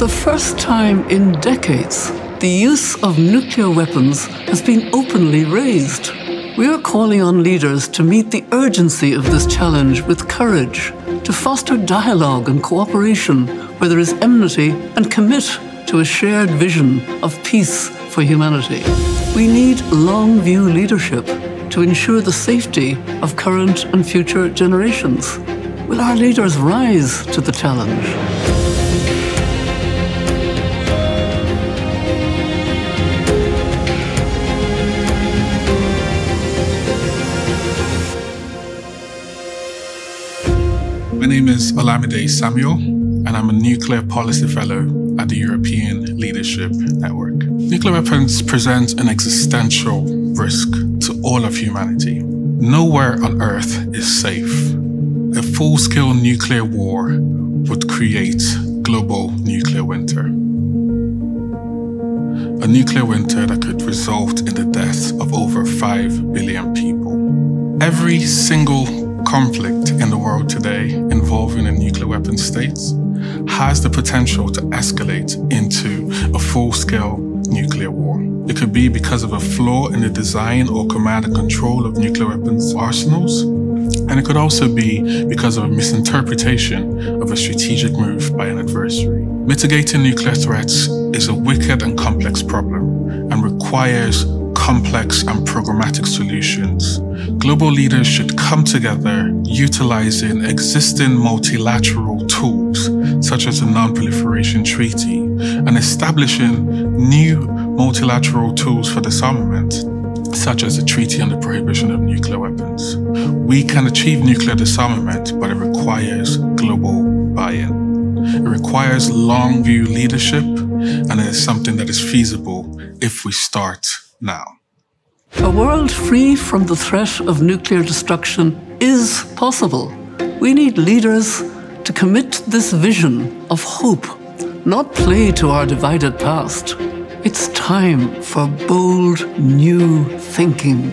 the first time in decades, the use of nuclear weapons has been openly raised. We are calling on leaders to meet the urgency of this challenge with courage, to foster dialogue and cooperation where there is enmity, and commit to a shared vision of peace for humanity. We need long view leadership to ensure the safety of current and future generations. Will our leaders rise to the challenge? My name is Olamide Samuel, and I'm a Nuclear Policy Fellow at the European Leadership Network. Nuclear weapons present an existential risk to all of humanity. Nowhere on Earth is safe. A full scale nuclear war would create global nuclear winter. A nuclear winter that could result in the death of over 5 billion people. Every single conflict in the world today weapon states has the potential to escalate into a full scale nuclear war. It could be because of a flaw in the design or command and control of nuclear weapons arsenals. And it could also be because of a misinterpretation of a strategic move by an adversary. Mitigating nuclear threats is a wicked and complex problem and requires complex and programmatic solutions. Global leaders should come together utilizing existing multilateral tools, such as the Non-Proliferation Treaty, and establishing new multilateral tools for disarmament, such as the Treaty on the Prohibition of Nuclear Weapons. We can achieve nuclear disarmament, but it requires global buy-in. It requires long view leadership, and it is something that is feasible if we start now. A world free from the threat of nuclear destruction is possible. We need leaders to commit this vision of hope, not play to our divided past. It's time for bold, new thinking.